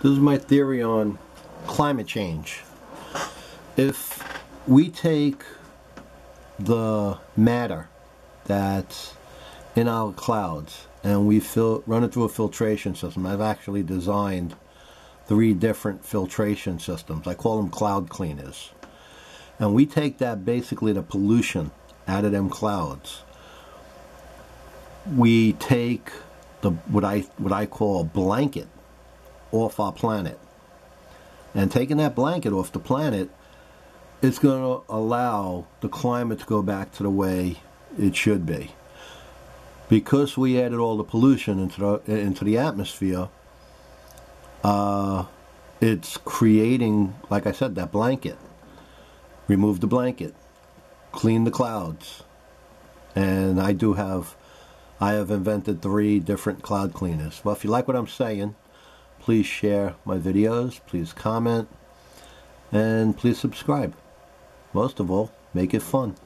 This is my theory on climate change. If we take the matter that's in our clouds and we fill, run it through a filtration system, I've actually designed three different filtration systems. I call them cloud cleaners. And we take that basically the pollution out of them clouds. We take the what I what I call a blanket off our planet. And taking that blanket off the planet, it's going to allow the climate to go back to the way it should be. Because we added all the pollution into the, into the atmosphere, uh, it's creating, like I said, that blanket. Remove the blanket, clean the clouds. And I do have, I have invented three different cloud cleaners. Well, if you like what I'm saying, Please share my videos, please comment, and please subscribe. Most of all, make it fun.